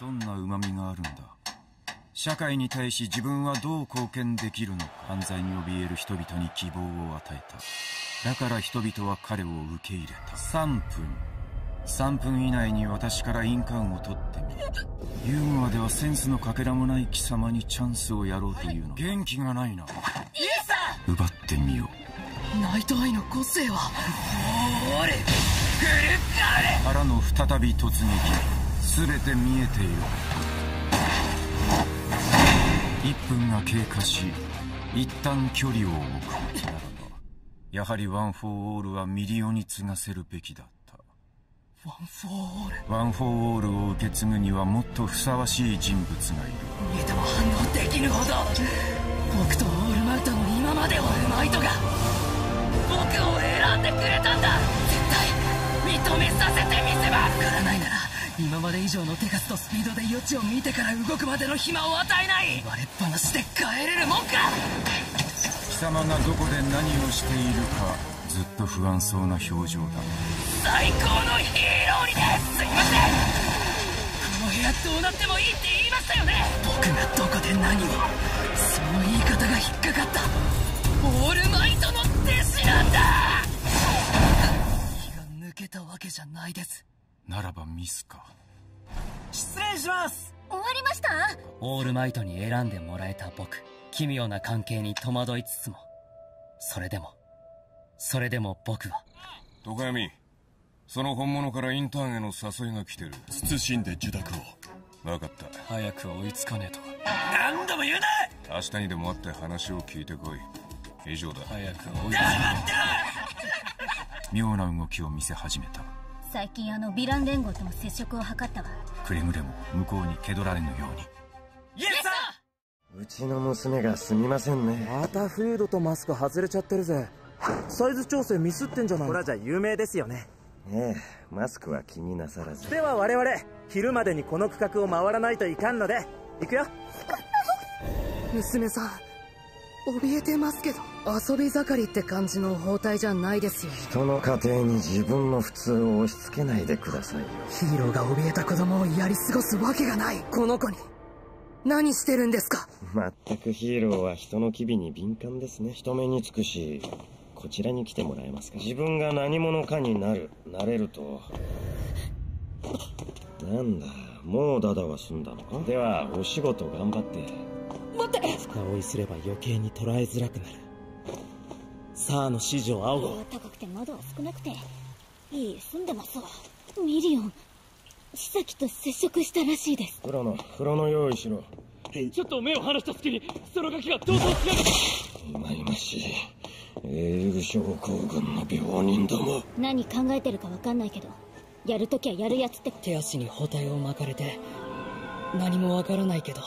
どんな旨味があるんだ？社会に対し自分はどう貢献できるのか？犯罪に怯える人々に希望を与えた。だから人々は彼を受け入れた。3分。3分以内に私から印鑑を取ってみろ。ユーモアではセンスのかけらもない貴様にチャンスをやろうというのに元気がないな。イエス奪ってみよう。ナイトアイの個性は？おれグルカレ腹の再び突撃全て見えている。1分が経過し一旦距離を置くならばやはりワン・フォー・オールはミリオに継がせるべきだった。ワン・フォー・オール？ワン・フォー・オールを受け継ぐにはもっとふさわしい人物がいる。見えても反応できぬほど。僕とオールマイト今まで以上の手数とスピードで余地を見てから動くまでの暇を与えない。割れっぱなしで帰れるもんか。貴様がどこで何をしているかずっと不安そうな表情だ。最高のヒーローにですすいません。この部屋どうなってもいいって言いましたよね。僕がどこで何を。その言い方が引っかかった。オールマイトの弟子なんだ。気が抜けたわけじゃないですならばミスか。失礼します！終わりました？オールマイトに選んでもらえた僕奇妙な関係に戸惑いつつも。それでもそれでも僕は。徳闇その本物からインターンへの誘いが来てる。謹んで受諾を。分かった。早く追いつかねえと。何度も言うな！明日にでも会って話を聞いてこい。以上だ。早く追いつかねえ妙な動きを見せ始めた最近あのヴィラン連合とも接触を図ったわ。くれぐれも向こうに蹴取られぬように。イエスさうちの娘がすみませんね。またフードとマスク外れちゃってるぜ。サイズ調整ミスってんじゃないほらじゃ有名ですよね。ええマスクは気になさらず。では我々昼までにこの区画を回らないといかんので行くよ。娘さん怯えてますけど遊び盛りって感じの包帯じゃないですよ。人の家庭に自分の普通を押し付けないでくださいよ。ヒーローが怯えた子供をやり過ごすわけがないこの子に。何してるんですか？全くヒーローは人の機微に敏感ですね。人目につくしこちらに来てもらえますか。自分が何者かになるなれると。なんだもうダダは済んだのか？ではお仕事頑張って。待って深追いすれば余計に捉えづらくなるさあの指示を仰ごう。高くて窓は少なくていい住んでますわ。ミリオン。シサキと接触したらしいです。風呂の風呂の用意しろ。ちょっと目を離した隙にそのガキが逃走しやがるいまいましい。エール症候群の病人ども。何考えてるか分かんないけどやるときはやるやつって。手足に包帯を巻かれて何もわからないけど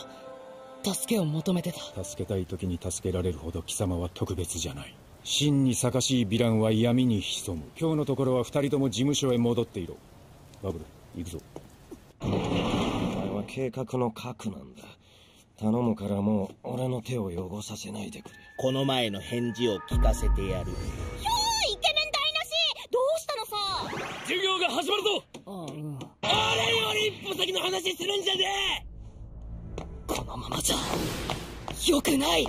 助けを求めてた助けたい時に助けられるほど貴様は特別じゃない真に逆しいヴィランは闇に潜む。今日のところは二人とも事務所へ戻っていろ。バブル行くぞ。お前は計画の核なんだ。頼むからもう俺の手を汚させないでくれ。この前の返事を聞かせてやる。ひょーイケメン台無し！どうしたのさ？授業が始まるぞ！ああうん。俺より一歩先の話するんじゃねえ！このままじゃよくない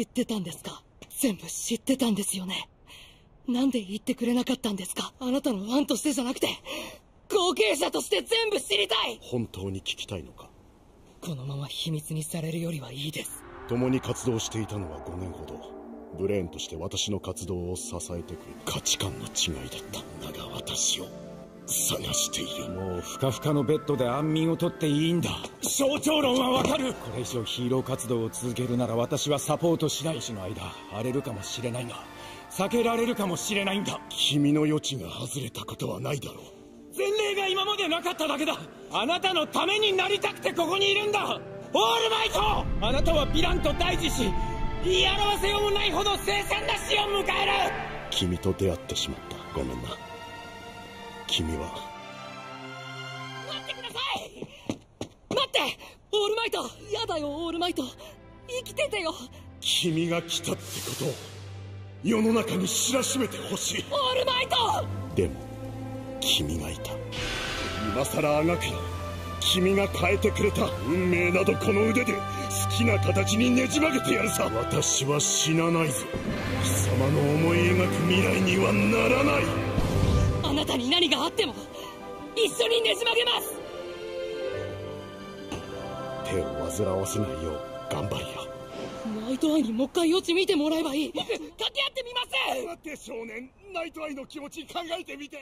知ってたんですか？全部知ってたんですよね。なんで言ってくれなかったんですか？あなたのファンとしてじゃなくて後継者として全部知りたい！本当に聞きたいのか？このまま秘密にされるよりはいいです。共に活動していたのは5年ほど。ブレーンとして私の活動を支えてくれ価値観の違いだった。だが私を探している。もうふかふかのベッドで安眠をとっていいんだ。象徴論はわかる。これ以上ヒーロー活動を続けるなら私はサポートしないしの間荒れるかもしれないが避けられるかもしれないんだ。君の余地が外れたことはないだろう。前例が今までなかっただけだ。あなたのためになりたくてここにいるんだ。オールマイト！あなたはヴィランと対峙し言い表せようもないほど凄惨な死を迎える。君と出会ってしまった。ごめんな君は。待ってください。待ってオールマイト。やだよオールマイト。生きててよ。君が来たってことを世の中に知らしめてほしい。オールマイト。でも君がいた。今さらあがくよ君が変えてくれた。運命などこの腕で好きな形にねじ曲げてやるさ。私は死なないぞ。貴様の思い描く未来にはならない。あなたに何があっても一緒にねじ曲げます。手を煩わせないよう頑張るよ。ナイトアイにもう一回予知見てもらえばいい。掛け合ってみます。待って少年ナイトアイの気持ち考えてみて